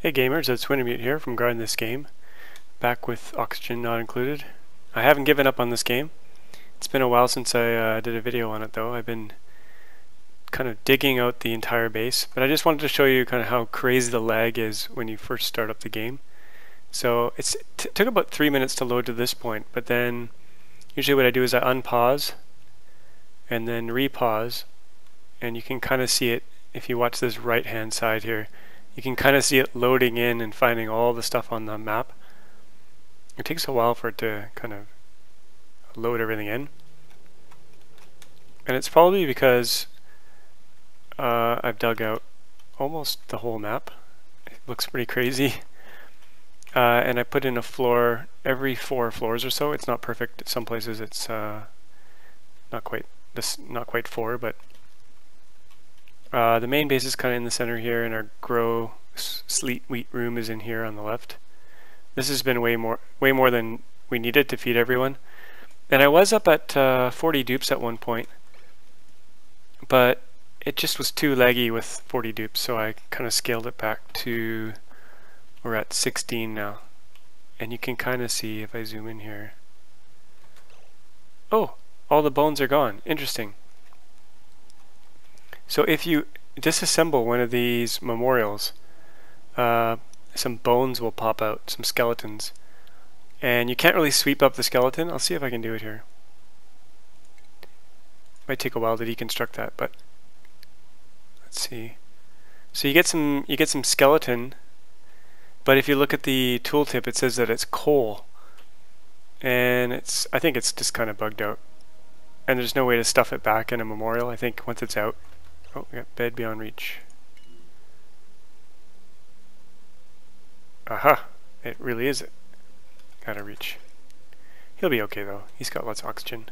Hey gamers, it's Wintermute here from Grinding This Game, back with Oxygen Not Included. I haven't given up on this game. It's been a while since I uh, did a video on it though. I've been kind of digging out the entire base, but I just wanted to show you kind of how crazy the lag is when you first start up the game. So it took about three minutes to load to this point, but then usually what I do is I unpause and then repause, and you can kind of see it if you watch this right hand side here you can kind of see it loading in and finding all the stuff on the map. It takes a while for it to kind of load everything in. And it's probably because uh, I've dug out almost the whole map. It looks pretty crazy. Uh, and I put in a floor every four floors or so. It's not perfect. Some places it's uh, not quite this, not quite four, but uh, the main base is kind of in the center here, and our grow sleet wheat room is in here on the left. This has been way more way more than we needed to feed everyone. And I was up at uh, 40 dupes at one point, but it just was too laggy with 40 dupes, so I kind of scaled it back to, we're at 16 now. And you can kind of see if I zoom in here. Oh, all the bones are gone. Interesting. So if you disassemble one of these memorials, uh, some bones will pop out, some skeletons. And you can't really sweep up the skeleton. I'll see if I can do it here. Might take a while to deconstruct that, but let's see. So you get some you get some skeleton, but if you look at the tooltip, it says that it's coal, and it's I think it's just kind of bugged out, and there's no way to stuff it back in a memorial. I think once it's out. Oh, we got bed beyond reach. Aha! It really is it. of reach. He'll be okay though. He's got lots of oxygen.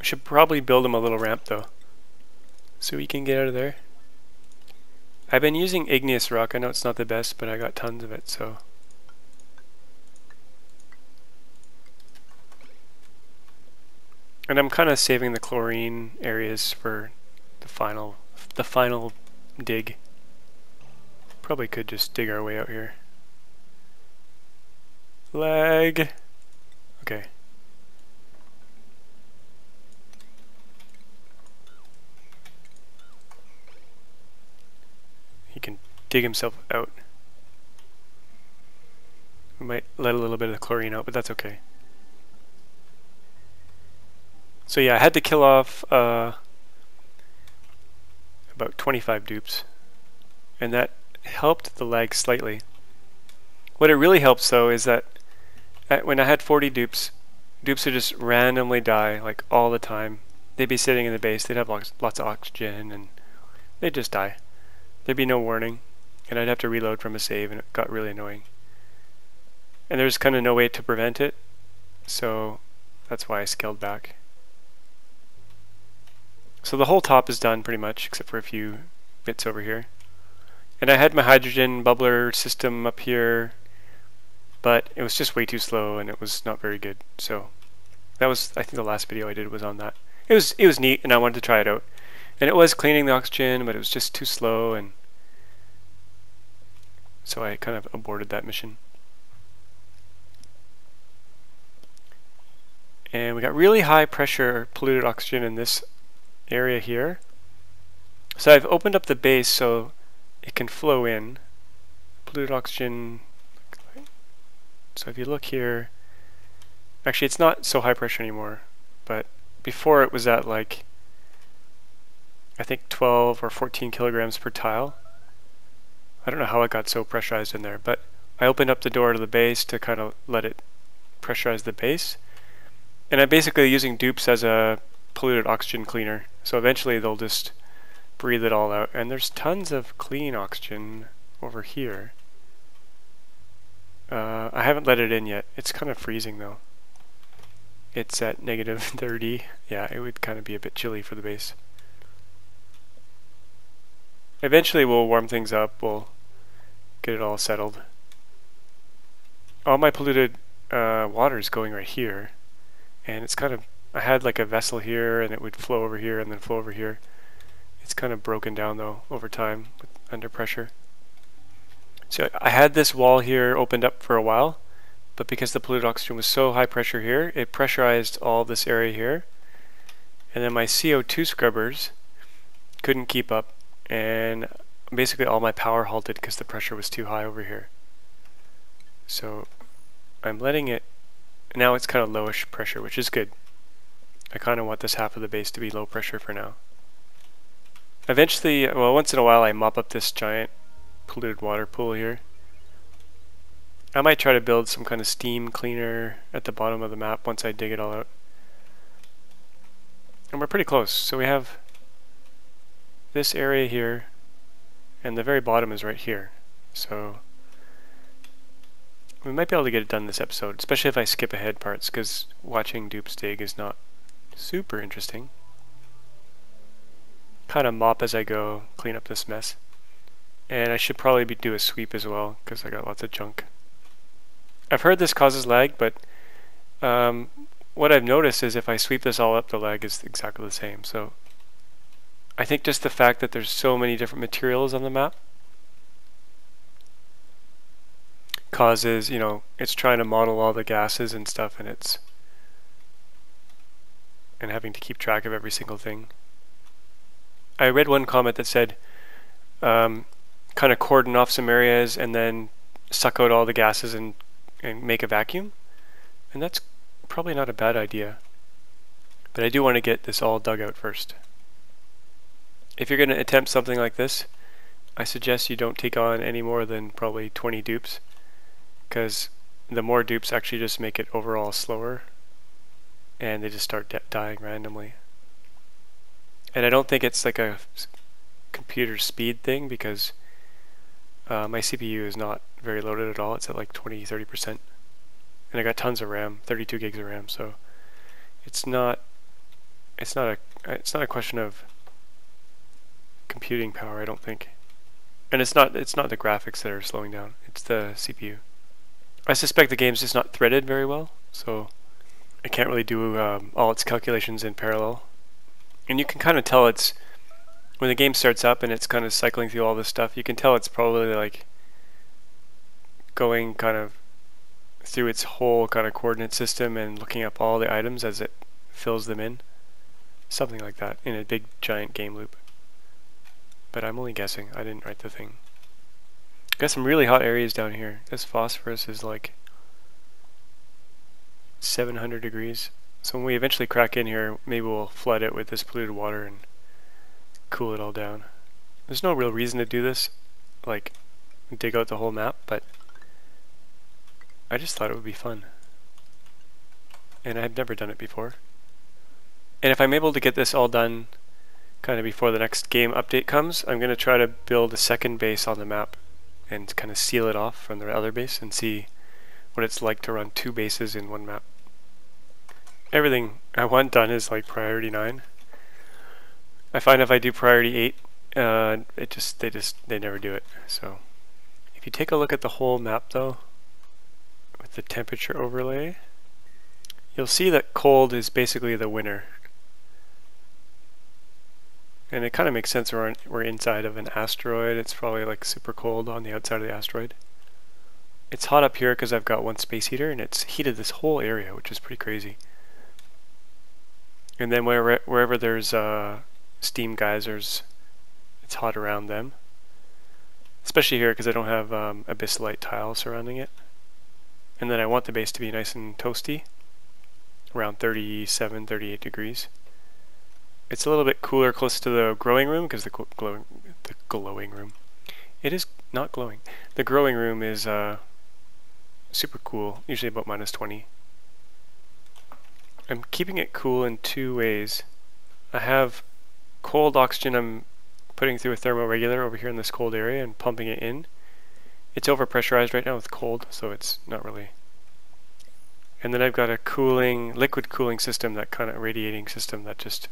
I should probably build him a little ramp though. So he can get out of there. I've been using igneous rock. I know it's not the best, but I got tons of it, so... And I'm kind of saving the chlorine areas for final the final dig. Probably could just dig our way out here. Lag. Okay. He can dig himself out. We might let a little bit of the chlorine out, but that's okay. So yeah, I had to kill off uh, about 25 dupes, and that helped the lag slightly. What it really helps though is that uh, when I had 40 dupes, dupes would just randomly die like all the time. They'd be sitting in the base, they'd have lots, lots of oxygen, and they'd just die. There'd be no warning, and I'd have to reload from a save, and it got really annoying. And there's kind of no way to prevent it, so that's why I scaled back. So the whole top is done pretty much, except for a few bits over here. And I had my hydrogen bubbler system up here but it was just way too slow and it was not very good. So that was, I think the last video I did was on that. It was, it was neat and I wanted to try it out. And it was cleaning the oxygen, but it was just too slow and so I kind of aborted that mission. And we got really high pressure polluted oxygen in this area here. So I've opened up the base so it can flow in. Polluted oxygen so if you look here, actually it's not so high pressure anymore, but before it was at like, I think 12 or 14 kilograms per tile. I don't know how it got so pressurized in there, but I opened up the door to the base to kind of let it pressurize the base. And I'm basically using dupes as a polluted oxygen cleaner. So eventually they'll just breathe it all out. And there's tons of clean oxygen over here. Uh, I haven't let it in yet. It's kind of freezing though. It's at negative 30. Yeah, it would kind of be a bit chilly for the base. Eventually we'll warm things up. We'll get it all settled. All my polluted uh, water is going right here. And it's kind of, I had like a vessel here and it would flow over here and then flow over here. It's kind of broken down though over time under pressure. So I had this wall here opened up for a while, but because the polluted oxygen was so high pressure here, it pressurized all this area here. And then my CO2 scrubbers couldn't keep up, and basically all my power halted because the pressure was too high over here. So I'm letting it, now it's kind of lowish pressure, which is good. I kind of want this half of the base to be low pressure for now. Eventually, well once in a while I mop up this giant polluted water pool here. I might try to build some kind of steam cleaner at the bottom of the map once I dig it all out. And we're pretty close. So we have this area here, and the very bottom is right here. So we might be able to get it done this episode, especially if I skip ahead parts, because watching dupes dig is not super interesting. Kind of mop as I go, clean up this mess. And I should probably be, do a sweep as well, because I got lots of junk. I've heard this causes lag, but um, what I've noticed is if I sweep this all up, the lag is exactly the same. So I think just the fact that there's so many different materials on the map causes, you know, it's trying to model all the gases and stuff and it's and having to keep track of every single thing. I read one comment that said um, kind of cordon off some areas and then suck out all the gases and and make a vacuum. And that's probably not a bad idea. But I do want to get this all dug out first. If you're going to attempt something like this, I suggest you don't take on any more than probably 20 dupes because the more dupes actually just make it overall slower and they just start dying randomly. And I don't think it's like a computer speed thing because uh, my CPU is not very loaded at all. It's at like 20, 30%. And I got tons of RAM, 32 gigs of RAM, so it's not it's not a it's not a question of computing power, I don't think. And it's not it's not the graphics that are slowing down. It's the CPU. I suspect the game's just not threaded very well, so it can't really do um, all its calculations in parallel. And you can kind of tell it's when the game starts up and it's kind of cycling through all this stuff, you can tell it's probably like going kind of through its whole kind of coordinate system and looking up all the items as it fills them in. Something like that in a big giant game loop. But I'm only guessing. I didn't write the thing. Got some really hot areas down here. This phosphorus is like 700 degrees. So when we eventually crack in here, maybe we'll flood it with this polluted water and cool it all down. There's no real reason to do this, like dig out the whole map, but I just thought it would be fun. And I've never done it before. And if I'm able to get this all done kind of before the next game update comes, I'm going to try to build a second base on the map and kind of seal it off from the other base and see what it's like to run two bases in one map. Everything I want done is like priority 9 I find if I do priority 8, uh, it just they just they never do it. So if you take a look at the whole map though, with the temperature overlay, you'll see that cold is basically the winner. And it kind of makes sense we're, we're inside of an asteroid. It's probably like super cold on the outside of the asteroid. It's hot up here because I've got one space heater and it's heated this whole area, which is pretty crazy. And then wherever, wherever there's uh, steam geysers. It's hot around them. Especially here because I don't have um, abyssalite tile surrounding it. And then I want the base to be nice and toasty, around 37, 38 degrees. It's a little bit cooler close to the growing room because the glowing, the glowing room. It is not glowing. The growing room is uh, super cool, usually about minus 20. I'm keeping it cool in two ways. I have cold oxygen I'm putting through a thermoregulator over here in this cold area and pumping it in. It's overpressurized right now with cold, so it's not really. And then I've got a cooling, liquid cooling system, that kind of radiating system that just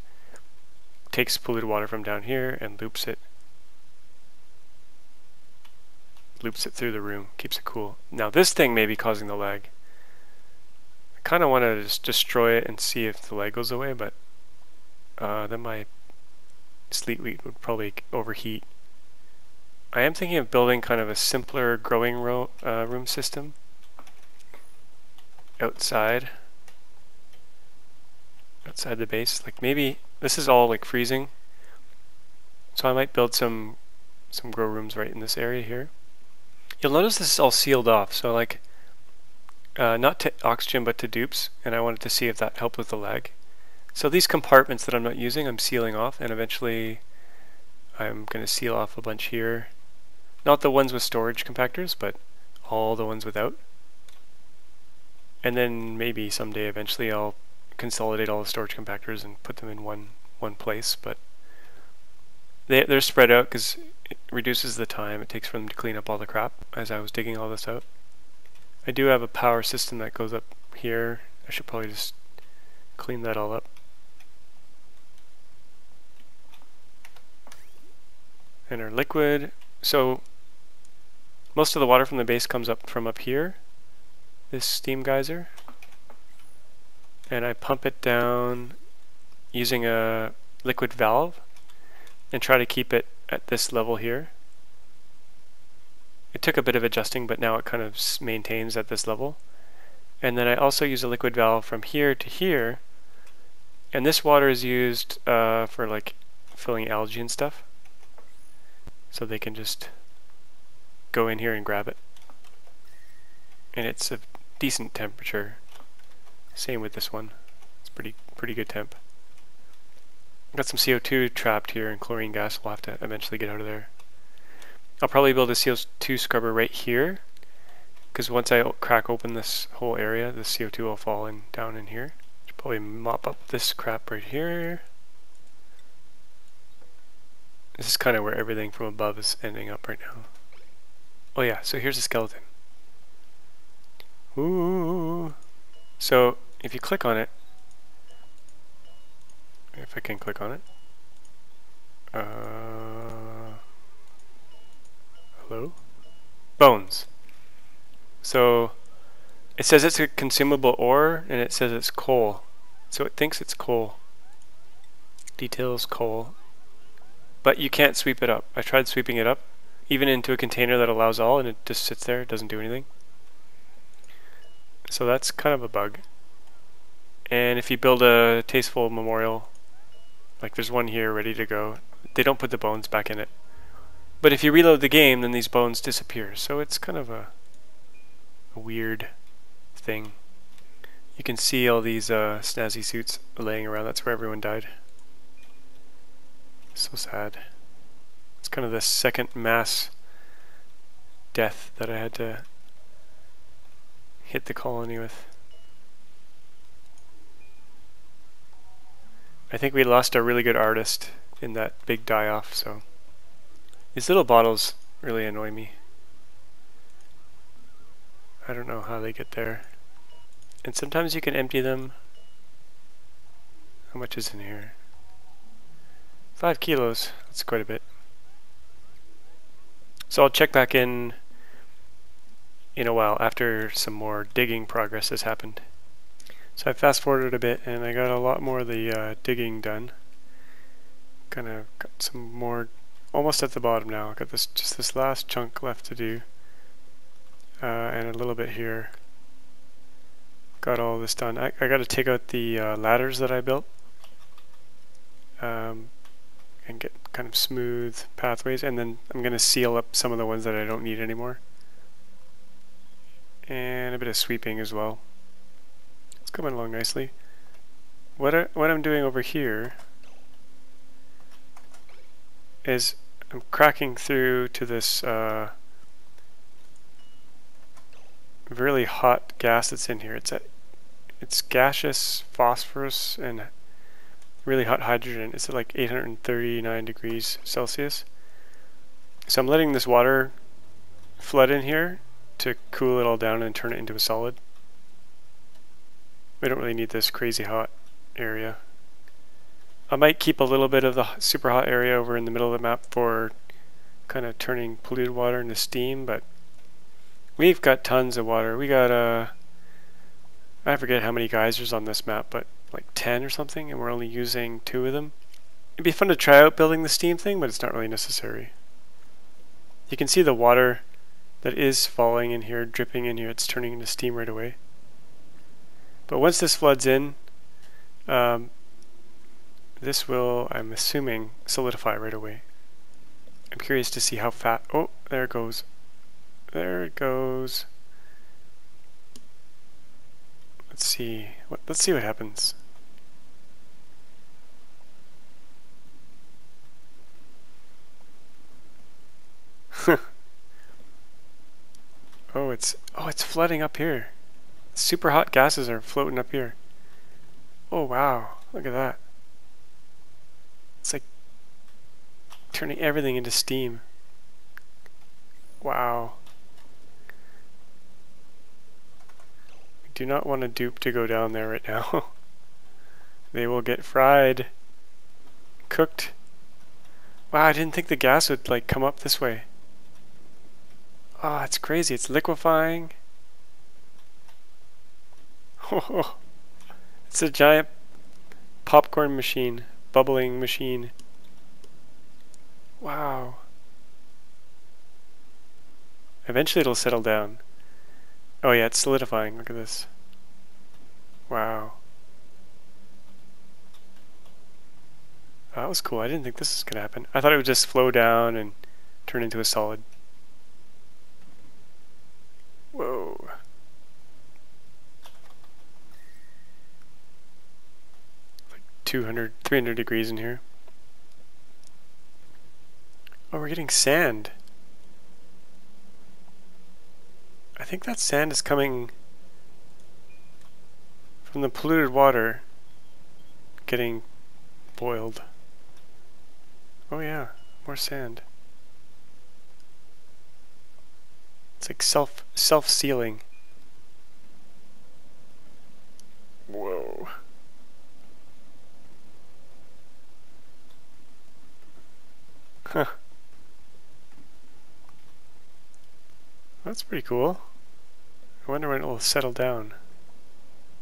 takes polluted water from down here and loops it loops it through the room, keeps it cool. Now this thing may be causing the lag. I kind of want to just destroy it and see if the lag goes away, but uh, then my Sleet wheat would probably overheat. I am thinking of building kind of a simpler growing ro uh, room system outside. Outside the base. Like maybe this is all like freezing. So I might build some some grow rooms right in this area here you'll notice this is all sealed off so like uh, not to oxygen but to dupes and I wanted to see if that helped with the lag. So these compartments that I'm not using I'm sealing off and eventually I'm going to seal off a bunch here. Not the ones with storage compactors but all the ones without. And then maybe someday eventually I'll consolidate all the storage compactors and put them in one one place but they, they're spread out because it reduces the time it takes for them to clean up all the crap as I was digging all this out. I do have a power system that goes up here. I should probably just clean that all up. And our liquid. So most of the water from the base comes up from up here this steam geyser. And I pump it down using a liquid valve and try to keep it at this level here. It took a bit of adjusting but now it kind of maintains at this level. And then I also use a liquid valve from here to here and this water is used uh, for like filling algae and stuff. So they can just go in here and grab it. And it's a decent temperature. Same with this one. It's pretty pretty good temp. Got some CO2 trapped here and chlorine gas will have to eventually get out of there. I'll probably build a CO2 scrubber right here because once I crack open this whole area the CO2 will fall in down in here. Should probably mop up this crap right here. This is kind of where everything from above is ending up right now. Oh yeah, so here's a skeleton. Ooh. So if you click on it, if I can click on it, uh, hello? Bones. So it says it's a consumable ore and it says it's coal. So it thinks it's coal. Details coal. But you can't sweep it up. I tried sweeping it up, even into a container that allows all, and it just sits there, it doesn't do anything. So that's kind of a bug. And if you build a tasteful memorial, like there's one here ready to go, they don't put the bones back in it. But if you reload the game, then these bones disappear. So it's kind of a, a weird thing. You can see all these uh, snazzy suits laying around. That's where everyone died. So sad. It's kind of the second mass death that I had to hit the colony with. I think we lost a really good artist in that big die-off, so these little bottles really annoy me. I don't know how they get there. And sometimes you can empty them. How much is in here? Five kilos. That's quite a bit. So I'll check back in in a while after some more digging progress has happened. So I fast forwarded a bit and I got a lot more of the uh, digging done. Kind of got some more, almost at the bottom now. I got this just this last chunk left to do, uh, and a little bit here. Got all this done. I, I got to take out the uh, ladders that I built um, and get kind of smooth pathways, and then I'm going to seal up some of the ones that I don't need anymore and a bit of sweeping as well. It's coming along nicely. What, I, what I'm doing over here is I'm cracking through to this uh, really hot gas that's in here. It's a, it's gaseous phosphorus and really hot hydrogen. It's at like 839 degrees Celsius. So I'm letting this water flood in here to cool it all down and turn it into a solid. We don't really need this crazy hot area. I might keep a little bit of the super hot area over in the middle of the map for kind of turning polluted water into steam, but we've got tons of water. We got, uh, I forget how many geysers on this map, but like 10 or something, and we're only using two of them. It'd be fun to try out building the steam thing, but it's not really necessary. You can see the water that is falling in here, dripping in here, it's turning into steam right away. But once this floods in, um, this will, I'm assuming, solidify right away. I'm curious to see how fast, oh, there it goes. There it goes. Let's see, what, let's see what happens. oh, it's oh, it's flooding up here. Super hot gases are floating up here. Oh wow, look at that. It's like turning everything into steam. Wow. We do not want a dupe to go down there right now. they will get fried. Cooked. Wow, I didn't think the gas would like come up this way. Oh, it's crazy. It's liquefying. It's a giant popcorn machine, bubbling machine. Wow. Eventually it'll settle down. Oh yeah, it's solidifying. Look at this. Wow. That was cool. I didn't think this was going to happen. I thought it would just flow down and turn into a solid. Whoa. 200, 300 degrees in here. Oh, we're getting sand. I think that sand is coming from the polluted water getting boiled. Oh yeah, more sand. It's like self self sealing. Whoa. Huh. That's pretty cool. I wonder when it will settle down,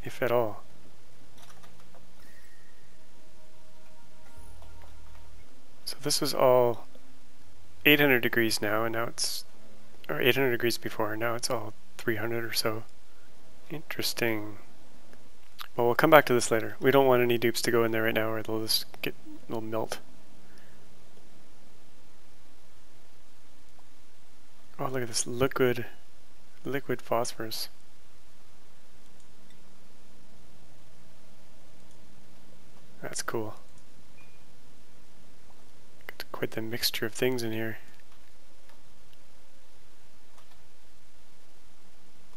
if at all. So this was all 800 degrees now, and now it's, or 800 degrees before, and now it's all 300 or so. Interesting. Well, we'll come back to this later. We don't want any dupes to go in there right now, or they'll just get, they'll melt. Oh, look at this liquid, liquid phosphorus. That's cool. Got quite the mixture of things in here.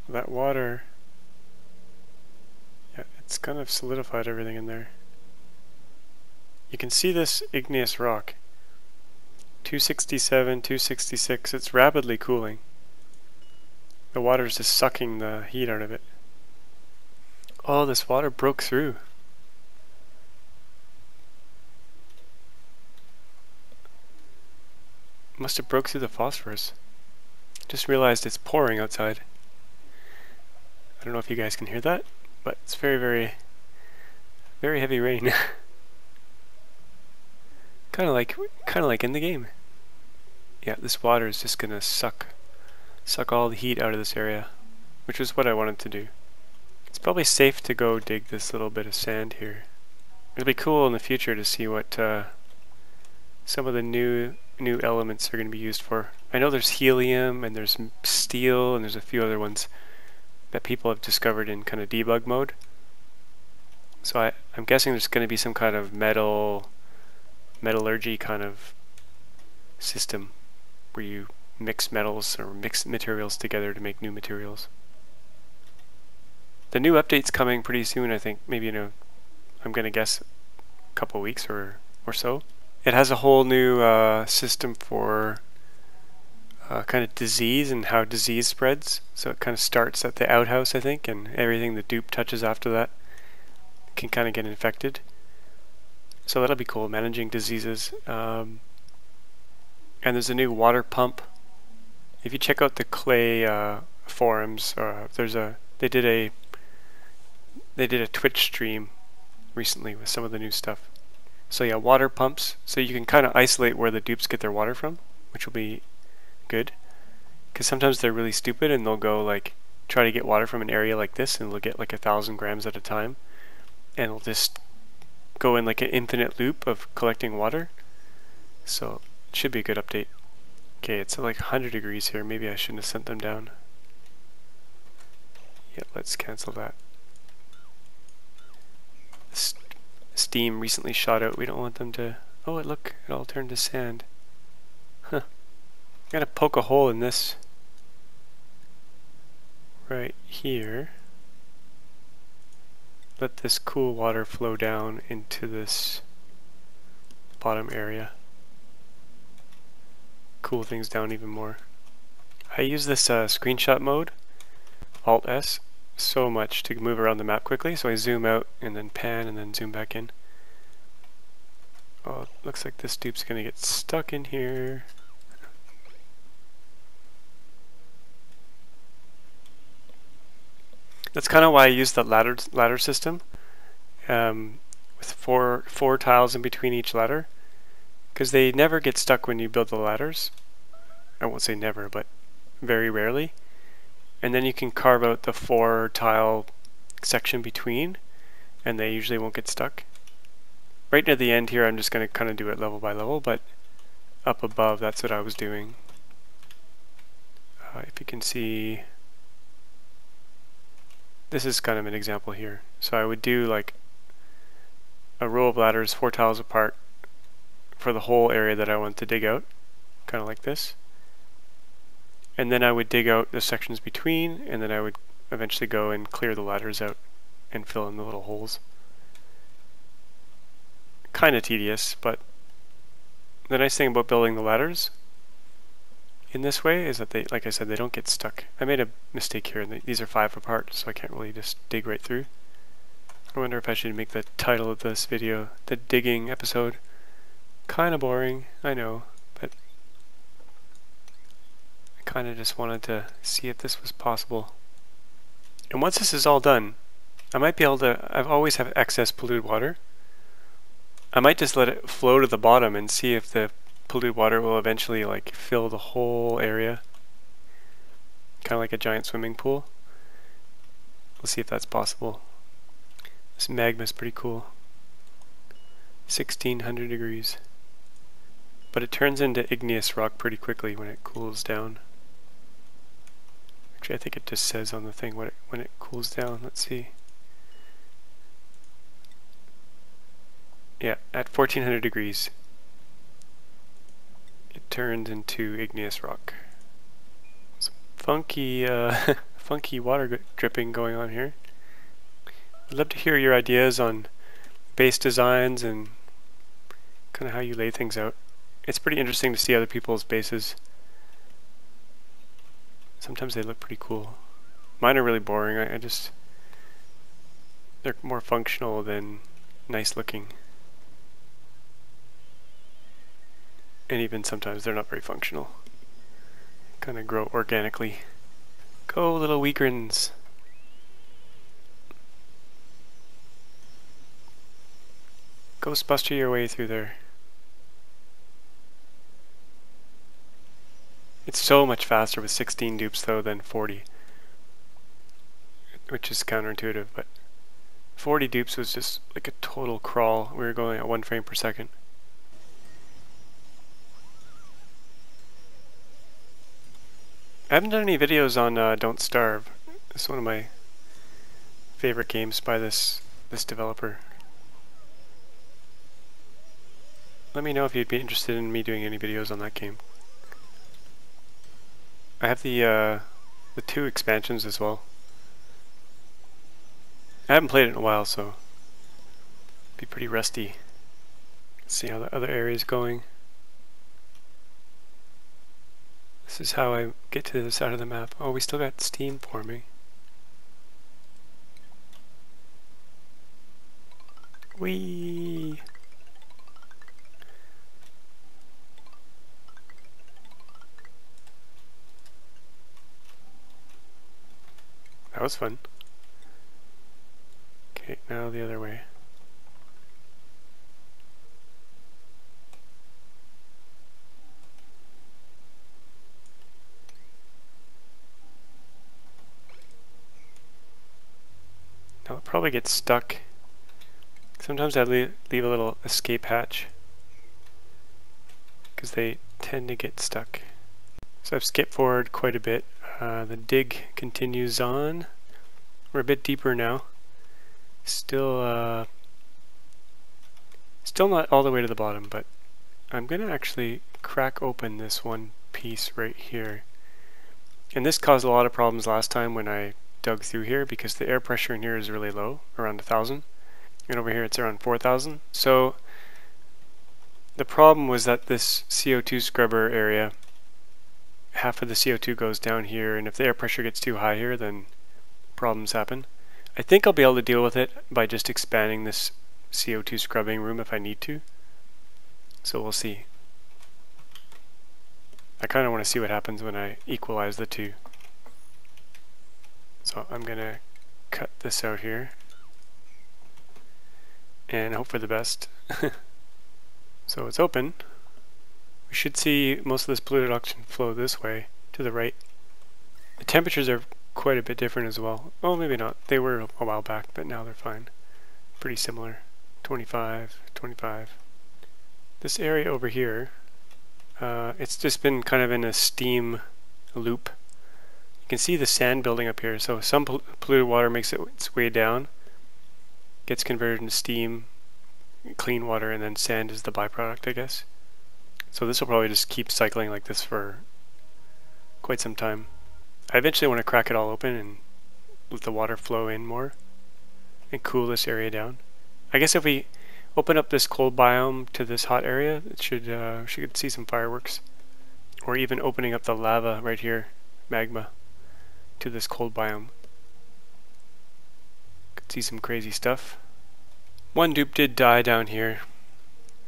That water, yeah, it's kind of solidified everything in there. You can see this igneous rock. 267, 266, it's rapidly cooling. The water is just sucking the heat out of it. Oh, this water broke through. Must have broke through the phosphorus. Just realized it's pouring outside. I don't know if you guys can hear that, but it's very, very, very heavy rain. kind of like, kind of like in the game. Yeah, this water is just gonna suck, suck all the heat out of this area, which is what I wanted to do. It's probably safe to go dig this little bit of sand here. It'll be cool in the future to see what uh, some of the new new elements are going to be used for. I know there's helium and there's steel and there's a few other ones that people have discovered in kind of debug mode. So I, I'm guessing there's going to be some kind of metal metallurgy kind of system where you mix metals or mix materials together to make new materials. The new update's coming pretty soon, I think, maybe in a, I'm going to guess, a couple weeks or, or so. It has a whole new uh, system for uh, kind of disease and how disease spreads. So it kind of starts at the outhouse, I think, and everything the dupe touches after that can kind of get infected. So that'll be cool, managing diseases. Um, and there's a new water pump. If you check out the Klei uh, forums, uh, there's a they did a they did a Twitch stream recently with some of the new stuff. So yeah, water pumps. So you can kind of isolate where the dupes get their water from, which will be good. Because sometimes they're really stupid and they'll go like try to get water from an area like this and they'll get like a thousand grams at a time. And it'll just go in like an infinite loop of collecting water. So it should be a good update. Okay, it's like 100 degrees here. Maybe I shouldn't have sent them down. Yeah, let's cancel that. St steam recently shot out. We don't want them to... Oh, look, it all turned to sand. Huh. Gotta poke a hole in this right here. Let this cool water flow down into this bottom area. Cool things down even more. I use this uh, screenshot mode, Alt S, so much to move around the map quickly. So I zoom out and then pan and then zoom back in. Oh, looks like this dupe's gonna get stuck in here. That's kind of why I use the ladder ladder system, um, with four four tiles in between each ladder, because they never get stuck when you build the ladders. I won't say never, but very rarely and then you can carve out the four tile section between and they usually won't get stuck. Right near the end here I'm just going to kind of do it level by level but up above that's what I was doing. Uh, if you can see this is kind of an example here. So I would do like a row of ladders four tiles apart for the whole area that I want to dig out kind of like this and then I would dig out the sections between, and then I would eventually go and clear the ladders out and fill in the little holes. Kind of tedious, but the nice thing about building the ladders in this way is that they, like I said, they don't get stuck. I made a mistake here, and these are five apart, so I can't really just dig right through. I wonder if I should make the title of this video the digging episode. Kinda boring, I know, but I kind of just wanted to see if this was possible. And once this is all done, I might be able to, I've always have excess polluted water. I might just let it flow to the bottom and see if the polluted water will eventually like fill the whole area. Kind of like a giant swimming pool. We'll see if that's possible. This magma is pretty cool. 1600 degrees. But it turns into igneous rock pretty quickly when it cools down. Actually, I think it just says on the thing when it, when it cools down. Let's see. Yeah, at 1400 degrees, turned into igneous rock. Some funky, uh, funky water dripping going on here. I'd love to hear your ideas on base designs and kind of how you lay things out. It's pretty interesting to see other people's bases. Sometimes they look pretty cool. Mine are really boring. I, I just... They're more functional than nice looking. And even sometimes they're not very functional. Kind of grow organically. Go little weakrins! Ghostbuster your way through there. It's so much faster with 16 dupes though than 40. Which is counterintuitive, but 40 dupes was just like a total crawl. We were going at one frame per second. I haven't done any videos on uh, Don't Starve. It's one of my favorite games by this this developer. Let me know if you'd be interested in me doing any videos on that game. I have the uh, the two expansions as well. I haven't played it in a while, so be pretty rusty. See how the other area is going. This is how I get to the side of the map. Oh, we still got steam forming. Whee! That was fun. Okay, now the other way. Probably get stuck. Sometimes I leave, a little escape hatch because they tend to get stuck. So I've skipped forward quite a bit. Uh, the dig continues on. We're a bit deeper now. Still, uh, still not all the way to the bottom, but I'm going to actually crack open this one piece right here. And this caused a lot of problems last time when I dug through here because the air pressure in here is really low, around 1,000. And over here it's around 4,000. So the problem was that this CO2 scrubber area, half of the CO2 goes down here, and if the air pressure gets too high here, then problems happen. I think I'll be able to deal with it by just expanding this CO2 scrubbing room if I need to. So we'll see. I kind of want to see what happens when I equalize the two. So I'm going to cut this out here and hope for the best. so it's open. We should see most of this polluted oxygen flow this way to the right. The temperatures are quite a bit different as well. Oh, maybe not. They were a while back, but now they're fine. Pretty similar. 25, 25. This area over here uh, it's just been kind of in a steam loop. You can see the sand building up here. So some polluted water makes it its way down, gets converted into steam, clean water, and then sand is the byproduct, I guess. So this will probably just keep cycling like this for quite some time. I eventually want to crack it all open and let the water flow in more and cool this area down. I guess if we open up this cold biome to this hot area, it should uh, should see some fireworks. Or even opening up the lava right here, magma, to this cold biome. Could see some crazy stuff. One dupe did die down here.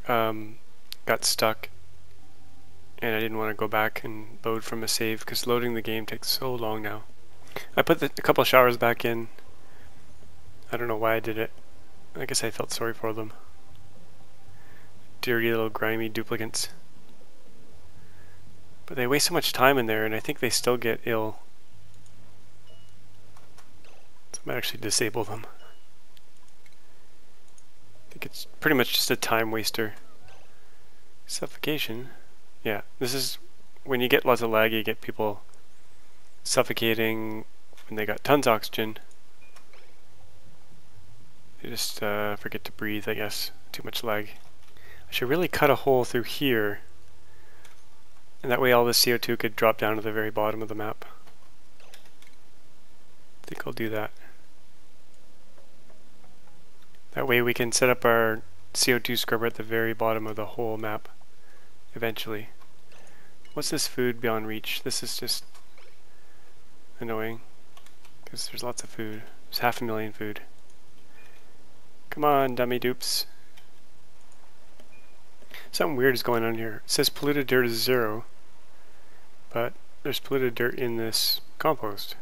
Um, got stuck. And I didn't want to go back and load from a save because loading the game takes so long now. I put the, a couple showers back in. I don't know why I did it. I guess I felt sorry for them dirty little grimy duplicants. But they waste so much time in there and I think they still get ill. Might actually disable them. I think it's pretty much just a time waster. Suffocation. Yeah, this is when you get lots of lag you get people suffocating when they got tons of oxygen. They just uh, forget to breathe, I guess. Too much lag. I should really cut a hole through here. And that way all the CO2 could drop down to the very bottom of the map. I think I'll do that. That way we can set up our CO2 scrubber at the very bottom of the whole map eventually. What's this food beyond reach? This is just annoying because there's lots of food. There's half a million food. Come on, dummy dupes. Something weird is going on here. It says polluted dirt is zero, but there's polluted dirt in this compost.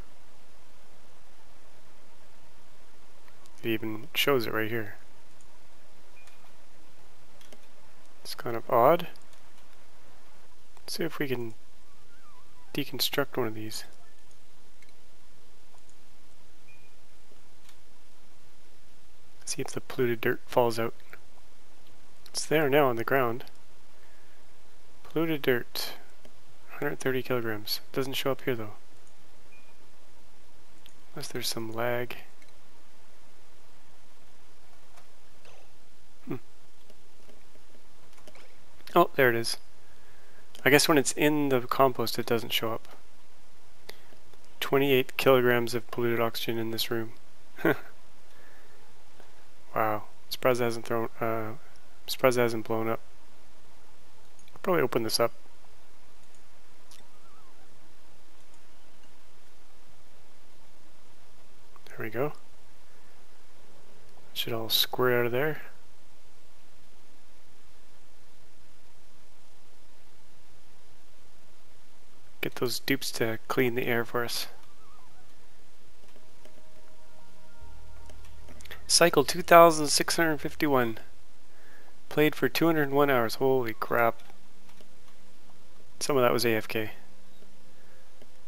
It even shows it right here. It's kind of odd. Let's see if we can deconstruct one of these. See if the polluted dirt falls out. It's there now on the ground. Polluted dirt. 130 kilograms. Doesn't show up here though. Unless there's some lag. Oh, there it is. I guess when it's in the compost it doesn't show up. 28 kilograms of polluted oxygen in this room. wow. Surprised it hasn't thrown, uh, surprised it hasn't blown up. I'll probably open this up. There we go. Should all square out of there. Get those dupes to clean the air for us. Cycle 2651. Played for 201 hours. Holy crap. Some of that was AFK.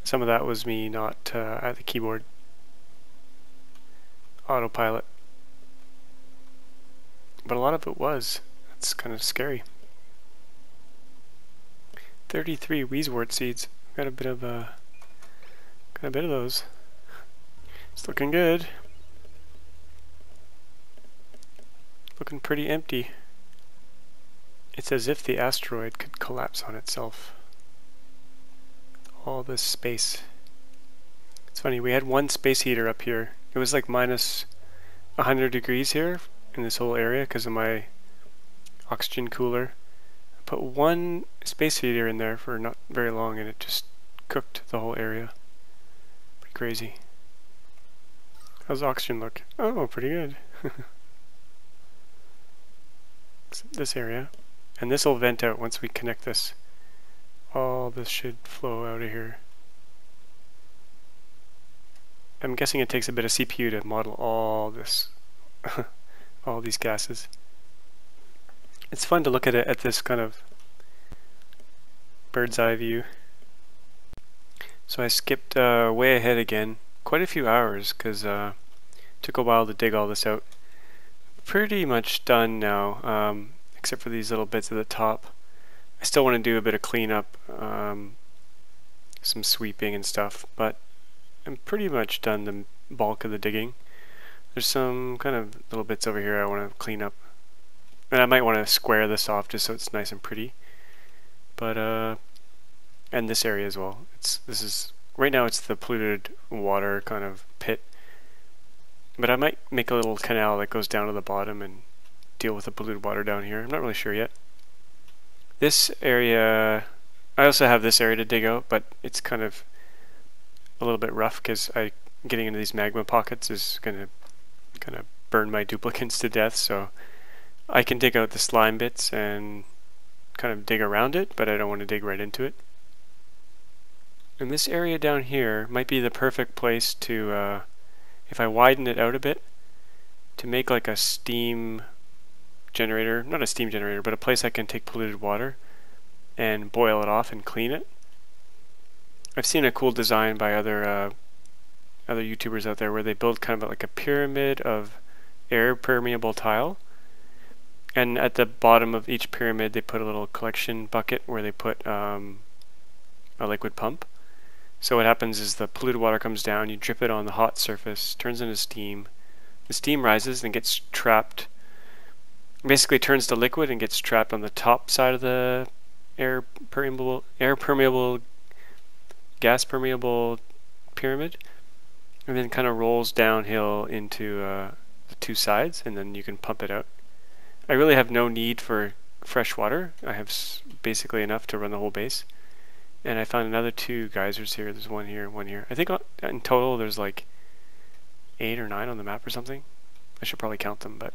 Some of that was me not uh, at the keyboard. autopilot. But a lot of it was. It's kind of scary. 33 Wheezewort seeds. Got a bit of uh, got a bit of those. It's looking good. Looking pretty empty. It's as if the asteroid could collapse on itself. All this space. It's funny, we had one space heater up here. It was like minus 100 degrees here in this whole area because of my oxygen cooler. Put one space heater in there for not very long and it just cooked the whole area. Pretty crazy. How's oxygen look? Oh, pretty good. this area. And this will vent out once we connect this. All this should flow out of here. I'm guessing it takes a bit of CPU to model all this, all these gases. It's fun to look at it at this kind of bird's eye view. So I skipped uh, way ahead again, quite a few hours, because uh, took a while to dig all this out. Pretty much done now, um, except for these little bits at the top. I still want to do a bit of cleanup, um, some sweeping and stuff, but I'm pretty much done the bulk of the digging. There's some kind of little bits over here I want to clean up. And I might want to square this off just so it's nice and pretty. But, uh, and this area as well. It's This is, right now it's the polluted water kind of pit. But I might make a little canal that goes down to the bottom and deal with the polluted water down here. I'm not really sure yet. This area, I also have this area to dig out, but it's kind of a little bit rough because I getting into these magma pockets is going to kind of burn my duplicants to death. So I can dig out the slime bits and kind of dig around it, but I don't want to dig right into it. And this area down here might be the perfect place to, uh, if I widen it out a bit, to make like a steam generator, not a steam generator, but a place I can take polluted water and boil it off and clean it. I've seen a cool design by other uh, other YouTubers out there where they build kind of like a pyramid of air permeable tile and at the bottom of each pyramid they put a little collection bucket where they put um, a liquid pump so what happens is the polluted water comes down you drip it on the hot surface turns into steam the steam rises and gets trapped basically turns to liquid and gets trapped on the top side of the air permeable air permeable gas permeable pyramid and then kind of rolls downhill into uh, the two sides and then you can pump it out. I really have no need for fresh water. I have basically enough to run the whole base. And I found another two geysers here. There's one here, one here. I think in total there's like eight or nine on the map or something. I should probably count them, but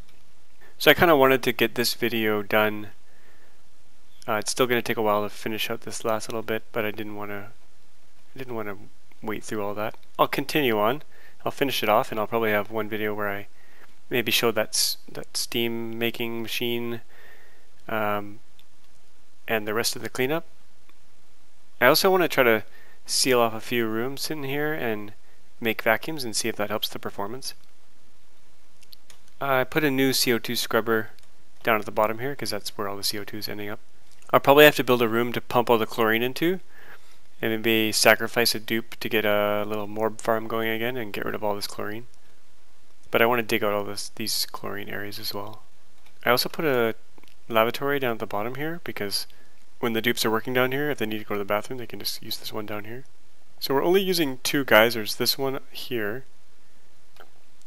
so I kind of wanted to get this video done. Uh, it's still going to take a while to finish out this last little bit, but I didn't want to I didn't want to wait through all that. I'll continue on. I'll finish it off and I'll probably have one video where I maybe show that, that steam making machine um, and the rest of the cleanup. I also want to try to seal off a few rooms in here and make vacuums and see if that helps the performance. I put a new CO2 scrubber down at the bottom here because that's where all the CO2 is ending up. I'll probably have to build a room to pump all the chlorine into and maybe sacrifice a dupe to get a little morb farm going again and get rid of all this chlorine. But I want to dig out all this, these chlorine areas as well. I also put a lavatory down at the bottom here because when the dupes are working down here, if they need to go to the bathroom, they can just use this one down here. So we're only using two geysers, this one here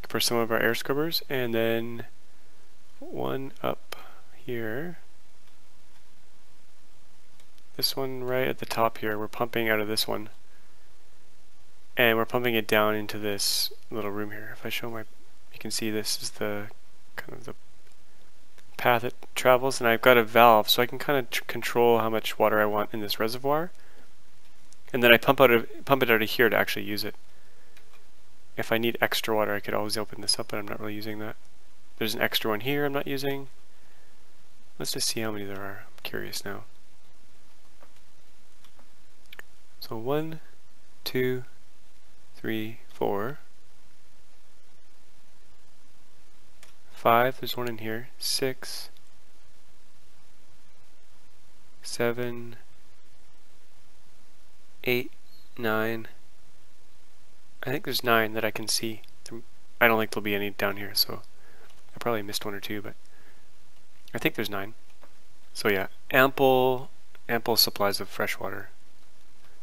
for some of our air scrubbers, and then one up here this one right at the top here, we're pumping out of this one. And we're pumping it down into this little room here. If I show my, can see this is the kind of the path it travels and I've got a valve so I can kind of control how much water I want in this reservoir and then I pump out of, pump it out of here to actually use it. If I need extra water I could always open this up but I'm not really using that. There's an extra one here I'm not using. Let's just see how many there are. I'm curious now. So one, two, three, four, five, there's one in here, six, seven, eight, nine. I think there's nine that I can see. I don't think there'll be any down here, so I probably missed one or two, but I think there's nine. So yeah, ample, ample supplies of fresh water.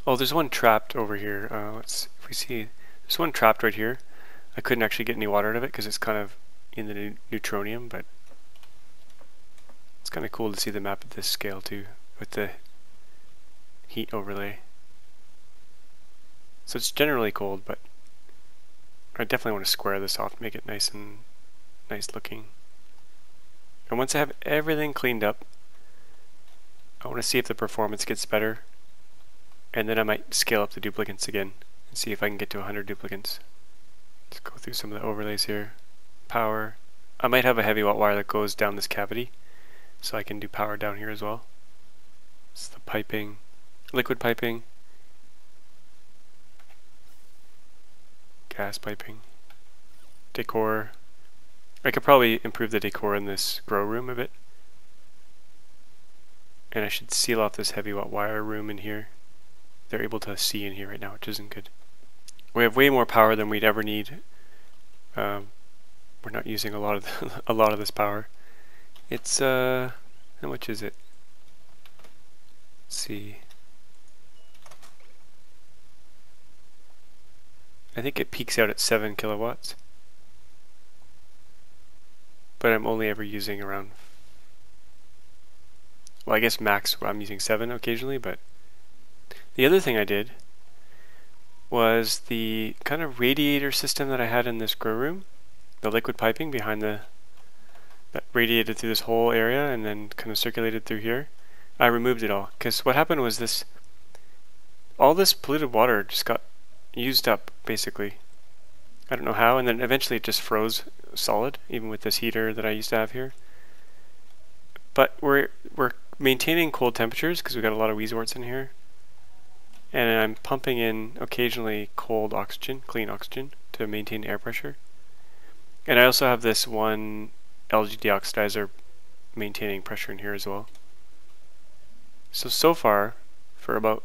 Oh, there's one trapped over here. Uh, let's if we see, there's one trapped right here. I couldn't actually get any water out of it because it's kind of in the neutronium, but it's kind of cool to see the map at this scale too, with the heat overlay. So it's generally cold, but I definitely want to square this off, make it nice and nice looking. And once I have everything cleaned up, I want to see if the performance gets better, and then I might scale up the duplicants again and see if I can get to 100 duplicants. Let's go through some of the overlays here. Power. I might have a heavy watt wire that goes down this cavity, so I can do power down here as well. It's the piping, liquid piping, gas piping, decor. I could probably improve the decor in this grow room a bit. And I should seal off this heavy watt wire room in here. They're able to see in here right now, which isn't good. We have way more power than we'd ever need. Um, we're not using a lot of the, a lot of this power. It's uh, how much is it? Let's see. I think it peaks out at 7 kilowatts. But I'm only ever using around, well I guess max I'm using 7 occasionally, but the other thing I did was the kind of radiator system that I had in this grow room, the liquid piping behind the, that radiated through this whole area and then kind of circulated through here. I removed it all because what happened was this, all this polluted water just got used up basically. I don't know how, and then eventually it just froze solid, even with this heater that I used to have here. But we're we're maintaining cold temperatures because we've got a lot of wheezeworts in here. And I'm pumping in occasionally cold oxygen, clean oxygen, to maintain air pressure. And I also have this one algae deoxidizer maintaining pressure in here as well. So, so far, for about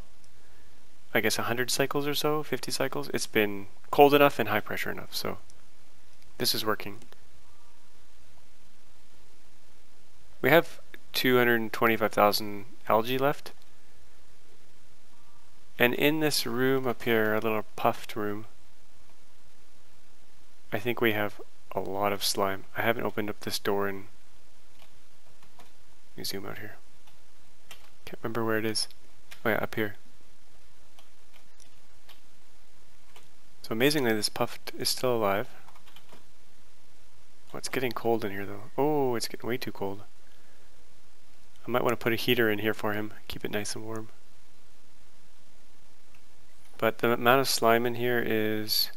I guess 100 cycles or so, 50 cycles, it's been cold enough and high pressure enough, so this is working. We have 225,000 algae left. And in this room up here, a little puft room, I think we have a lot of slime. I haven't opened up this door and let me zoom out here. Can't remember where it is. Oh yeah, up here. So amazingly this puft is still alive. Oh, it's getting cold in here though. Oh, it's getting way too cold. I might want to put a heater in here for him, keep it nice and warm. But the amount of slime in here is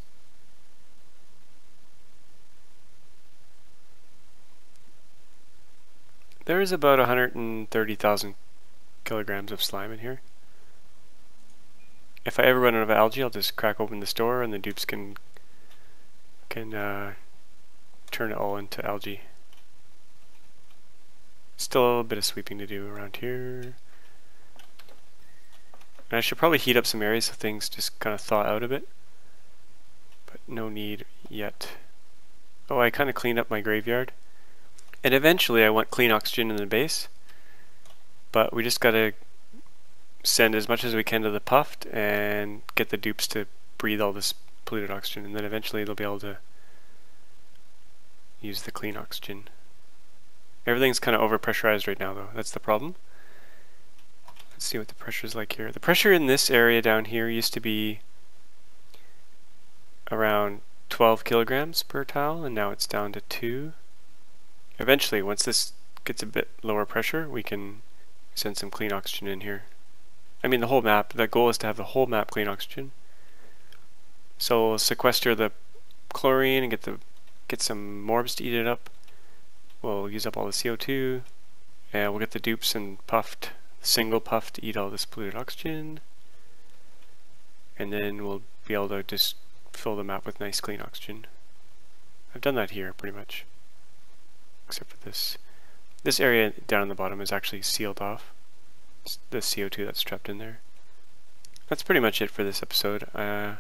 There is about 130,000 kilograms of slime in here if I ever run out of algae, I'll just crack open the store and the dupes can can uh, turn it all into algae. Still a little bit of sweeping to do around here. And I should probably heat up some areas so things just kind of thaw out a bit. But no need yet. Oh, I kind of cleaned up my graveyard. And eventually I want clean oxygen in the base. But we just gotta send as much as we can to the puft and get the dupes to breathe all this polluted oxygen and then eventually they'll be able to use the clean oxygen. Everything's kind of overpressurized right now though, that's the problem. Let's see what the pressure is like here. The pressure in this area down here used to be around 12 kilograms per tile and now it's down to 2. Eventually, once this gets a bit lower pressure, we can send some clean oxygen in here. I mean the whole map. The goal is to have the whole map clean oxygen. So we'll sequester the chlorine and get the get some morbs to eat it up. We'll use up all the CO2 and we'll get the dupes and puft, single puff to eat all this polluted oxygen. And then we'll be able to just fill the map with nice clean oxygen. I've done that here pretty much. Except for this. This area down on the bottom is actually sealed off. It's the CO2 that's trapped in there. That's pretty much it for this episode. Uh,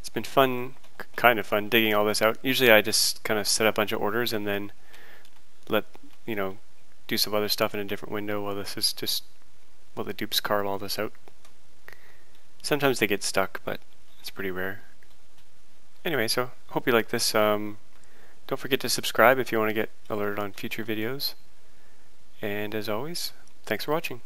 it's been fun, kind of fun, digging all this out. Usually I just kind of set a bunch of orders and then let, you know, do some other stuff in a different window while this is just, while the dupes carve all this out. Sometimes they get stuck, but it's pretty rare. Anyway, so hope you like this. Um, don't forget to subscribe if you want to get alerted on future videos. And as always, thanks for watching.